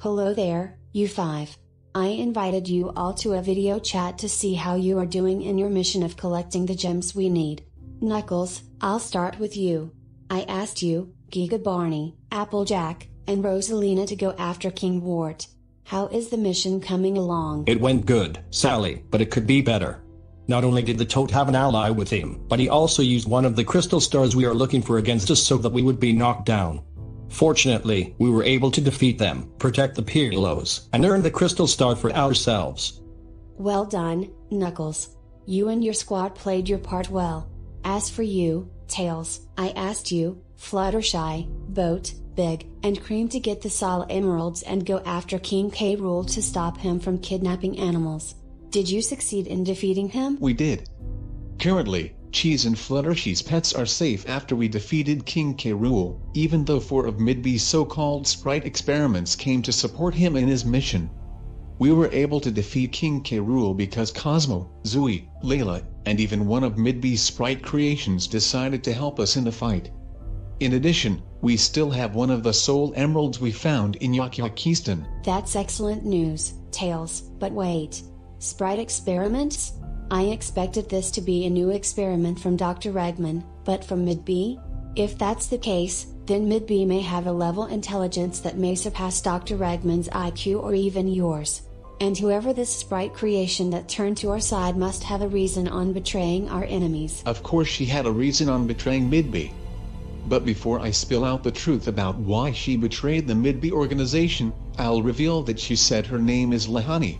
Hello there, you five. I invited you all to a video chat to see how you are doing in your mission of collecting the gems we need. Knuckles, I'll start with you. I asked you, Giga Barney, Applejack, and Rosalina to go after King Wart. How is the mission coming along? It went good, Sally, but it could be better. Not only did the Toad have an ally with him, but he also used one of the crystal stars we are looking for against us so that we would be knocked down. Fortunately, we were able to defeat them, protect the Pylos, and earn the crystal star for ourselves. Well done, Knuckles. You and your squad played your part well. As for you, Tails, I asked you, Fluttershy, Boat, Big, and Cream to get the Sol Emeralds and go after King K. Rool to stop him from kidnapping animals. Did you succeed in defeating him? We did. Currently, Cheese and Fluttershy's pets are safe after we defeated King K. Rool, even though four of Midb's so-called sprite experiments came to support him in his mission. We were able to defeat King K. Rool because Cosmo, Zooey, Layla, and even one of Midb's sprite creations decided to help us in the fight. In addition, we still have one of the sol emeralds we found in Yakyakistan. That's excellent news, Tails, but wait. Sprite experiments? I expected this to be a new experiment from Dr. Eggman, but from MidB? If that's the case, then MidB may have a level intelligence that may surpass Dr. Eggman's IQ or even yours. And whoever this sprite creation that turned to our side must have a reason on betraying our enemies. Of course she had a reason on betraying Midby. But before I spill out the truth about why she betrayed the Midby organization, I'll reveal that she said her name is Lehani.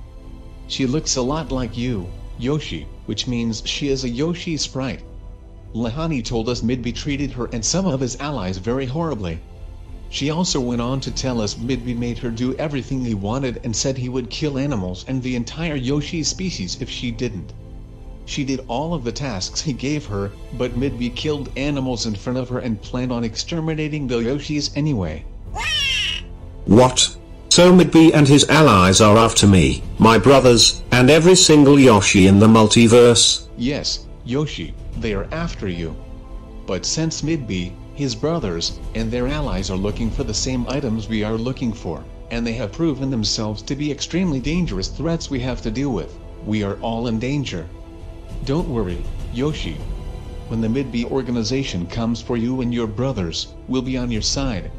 She looks a lot like you, Yoshi, which means she is a Yoshi sprite. Lehani told us Midby treated her and some of his allies very horribly. She also went on to tell us Midby made her do everything he wanted and said he would kill animals and the entire Yoshi species if she didn't. She did all of the tasks he gave her, but Midby killed animals in front of her and planned on exterminating the Yoshis anyway. What? So Midby and his allies are after me, my brothers, and every single Yoshi in the multiverse? Yes, Yoshi, they are after you. But since Midby, his brothers, and their allies are looking for the same items we are looking for, and they have proven themselves to be extremely dangerous threats we have to deal with, we are all in danger. Don't worry, Yoshi. When the Midby organization comes for you and your brothers, we'll be on your side.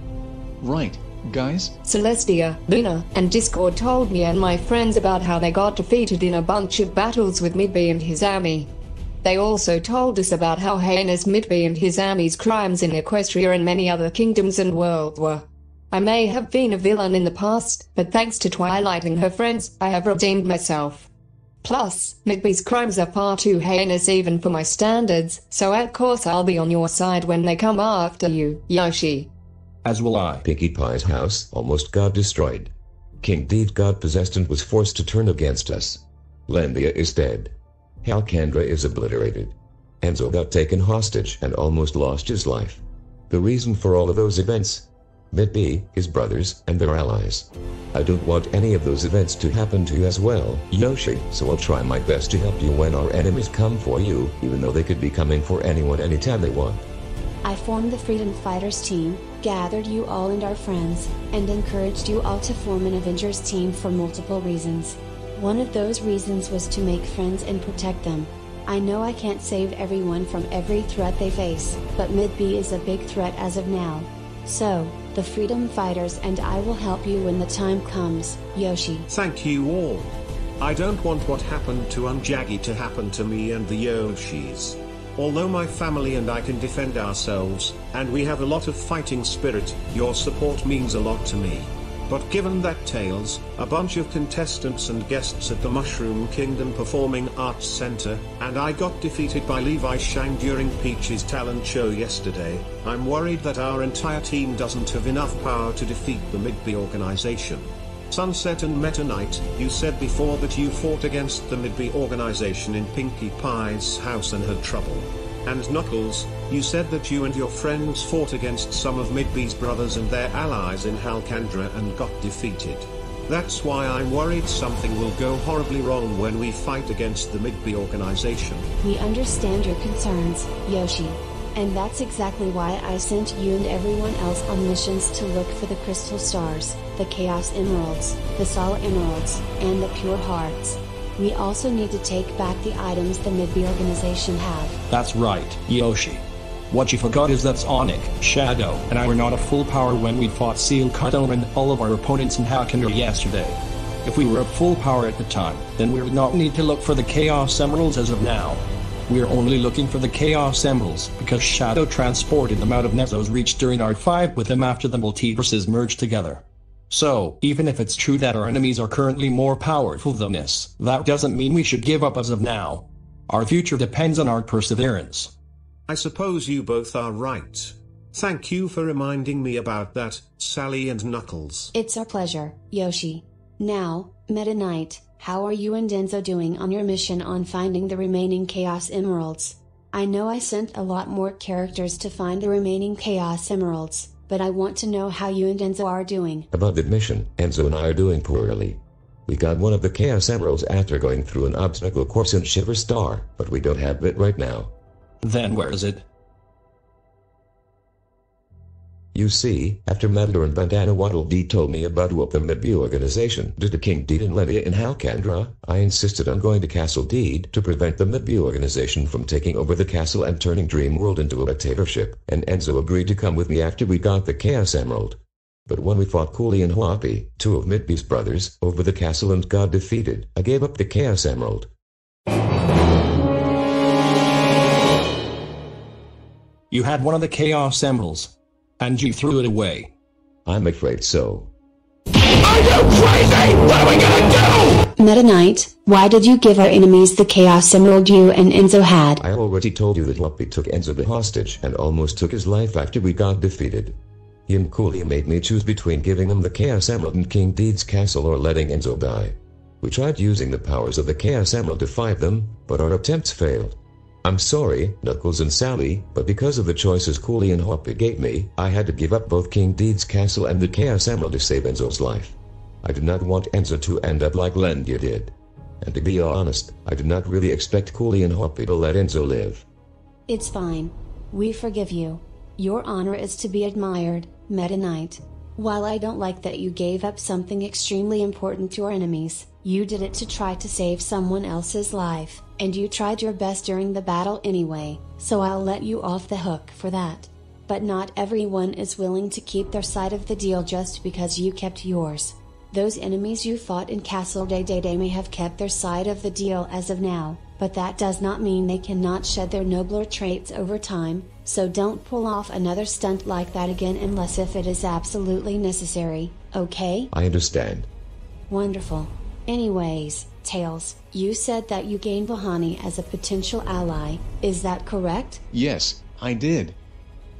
Right, guys? Celestia, Luna, and Discord told me and my friends about how they got defeated in a bunch of battles with Midby and his army. They also told us about how heinous Midby and his army's crimes in Equestria and many other kingdoms and worlds were. I may have been a villain in the past, but thanks to Twilight and her friends, I have redeemed myself. Plus, Midby's crimes are far too heinous even for my standards, so of course I'll be on your side when they come after you, Yoshi. As will I. Pinkie Pie's house almost got destroyed. King Dedede got possessed and was forced to turn against us. Landia is dead. Halcandra is obliterated. Enzo got taken hostage and almost lost his life. The reason for all of those events? Midby, his brothers, and their allies. I don't want any of those events to happen to you as well, Yoshi, so I'll try my best to help you when our enemies come for you, even though they could be coming for anyone anytime they want. I formed the Freedom Fighters team, gathered you all and our friends, and encouraged you all to form an Avengers team for multiple reasons. One of those reasons was to make friends and protect them. I know I can't save everyone from every threat they face, but Midby is a big threat as of now. So, the Freedom Fighters and I will help you when the time comes, Yoshi. Thank you all. I don't want what happened to Unjaggy to happen to me and the Yoshis. Although my family and I can defend ourselves, and we have a lot of fighting spirit, your support means a lot to me. But given that Tails, a bunch of contestants and guests at the Mushroom Kingdom Performing Arts Center, and I got defeated by Levi Shang during Peach's talent show yesterday, I'm worried that our entire team doesn't have enough power to defeat the Midby organization. Sunset and Meta Knight, you said before that you fought against the Midby organization in Pinkie Pie's house and had trouble. And Knuckles, you said that you and your friends fought against some of Midby's brothers and their allies in Halcandra and got defeated. That's why I'm worried something will go horribly wrong when we fight against the Midby organization. We understand your concerns, Yoshi. And that's exactly why I sent you and everyone else on missions to look for the crystal stars, the chaos emeralds, the sol emeralds, and the pure hearts. We also need to take back the items the Midbee organization have. That's right, Yoshi. What you forgot is that Sonic, Shadow, and I were not at full power when we fought Seal Cartel and all of our opponents in Halcandra yesterday. If we were at full power at the time, then we would not need to look for the Chaos Emeralds as of now. We are only looking for the Chaos Emeralds because Shadow transported them out of Nezo's reach during our fight with him after the multiverses merged together. So, even if it's true that our enemies are currently more powerful than us, that doesn't mean we should give up as of now. Our future depends on our perseverance. I suppose you both are right. Thank you for reminding me about that, Sally and Knuckles. It's our pleasure, Yoshi. Now, Meta Knight, how are you and Enzo doing on your mission on finding the remaining Chaos Emeralds? I know I sent a lot more characters to find the remaining Chaos Emeralds, but I want to know how you and Enzo are doing. About that mission, Enzo and I are doing poorly. We got one of the Chaos Emeralds after going through an obstacle course in Shiver Star, but we don't have it right now. Then where is it? You see, after Matador and Bandana Waddle Dee told me about what the Midbee organization did to King Dedede and Landia in Halcandra, I insisted on going to Castle Dedede to prevent the Midbee organization from taking over the castle and turning Dream World into a dictatorship, and Enzo agreed to come with me after we got the Chaos Emerald. But when we fought Cooley and Huapi, two of Midbee's brothers, over the castle and got defeated, I gave up the Chaos Emerald. You had one of the Chaos Emeralds. And you threw it away. I'm afraid so. Are you crazy? What are we gonna do? Meta Knight, why did you give our enemies the Chaos Emerald you and Enzo had? I already told you that Hoppy took Enzo the hostage and almost took his life after we got defeated. He and Cooley made me choose between giving them the Chaos Emerald and King Dedede's castle or letting Enzo die. We tried using the powers of the Chaos Emerald to fight them, but our attempts failed. I'm sorry, Knuckles and Sally, but because of the choices Cooley and gave me, I had to give up both King Dedede's castle and the Chaos Emerald to save Enzo's life. I did not want Enzo to end up like Landia did. And to be honest, I did not really expect Cooley and to let Enzo live. It's fine. We forgive you. Your honor is to be admired, Meta Knight. While I don't like that you gave up something extremely important to our enemies, you did it to try to save someone else's life, and you tried your best during the battle anyway, so I'll let you off the hook for that. But not everyone is willing to keep their side of the deal just because you kept yours. Those enemies you fought in Castle Dedede may have kept their side of the deal as of now, but that does not mean they cannot shed their nobler traits over time, so don't pull off another stunt like that again unless if it is absolutely necessary, okay? I understand. Wonderful. Anyways, Tails, you said that you gained Lahani as a potential ally, is that correct? Yes, I did.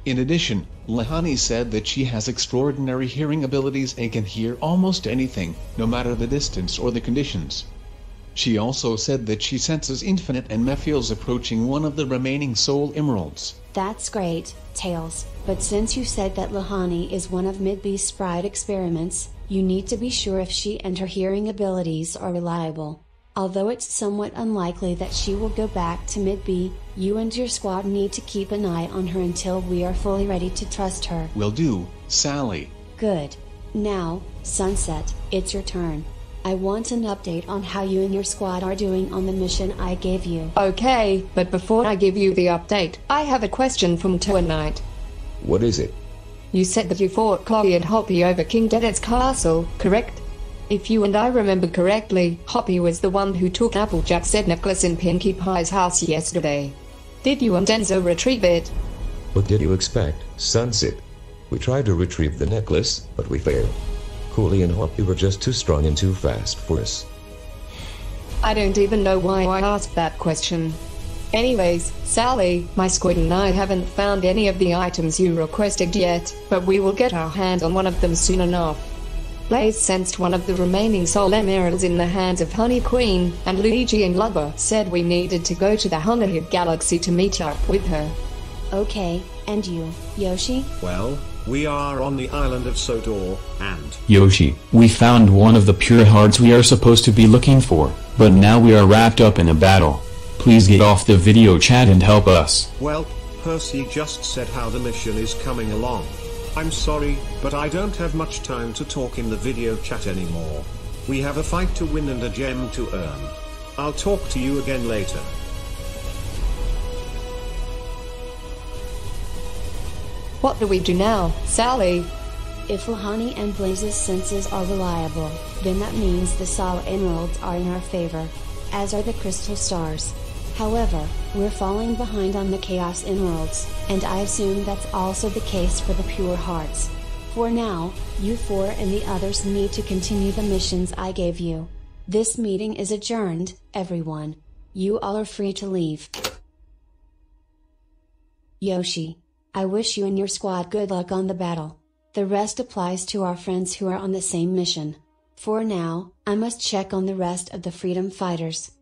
In addition, Lahani said that she has extraordinary hearing abilities and can hear almost anything, no matter the distance or the conditions. She also said that she senses Infinite and Mephiles approaching one of the remaining Sol Emeralds. That's great, Tails, but since you said that Lahani is one of Midbee's sprite experiments, you need to be sure if she and her hearing abilities are reliable. Although it's somewhat unlikely that she will go back to Midbee, you and your squad need to keep an eye on her until we are fully ready to trust her. Will do, Sally. Good. Now, Sunset, it's your turn. I want an update on how you and your squad are doing on the mission I gave you. Okay, but before I give you the update, I have a question from Toa Knight. What is it? You said that you fought Chloe and Hoppy over King Dedede's castle, correct? If you and I remember correctly, Hoppy was the one who took Applejack's head necklace in Pinkie Pie's house yesterday. Did you and Enzo retrieve it? What did you expect, Sunset? We tried to retrieve the necklace, but we failed. Cooley and Hoppy were just too strong and too fast for us. I don't even know why I asked that question. Anyways, Sally, my squid and I haven't found any of the items you requested yet, but we will get our hands on one of them soon enough. Blaze sensed one of the remaining sol emeralds in the hands of Honey Queen, and Luigi and Lubba said we needed to go to the Honeyhive Galaxy to meet up with her. Okay, and you, Yoshi? Well, we are on the island of Sodor, and Yoshi, we found one of the pure hearts we are supposed to be looking for, but now we are wrapped up in a battle. Please get off the video chat and help us. well, Percy just said how the mission is coming along. I'm sorry, but I don't have much time to talk in the video chat anymore. We have a fight to win and a gem to earn. I'll talk to you again later. What do we do now, Sally? If Lahani and Blaze's senses are reliable, then that means the Sol Emeralds are in our favor, as are the Crystal Stars. However, we're falling behind on the Chaos Emeralds, and I assume that's also the case for the Pure Hearts. For now, you four and the others need to continue the missions I gave you. This meeting is adjourned, everyone. You all are free to leave. Yoshi. I wish you and your squad good luck on the battle. The rest applies to our friends who are on the same mission. For now, I must check on the rest of the freedom fighters.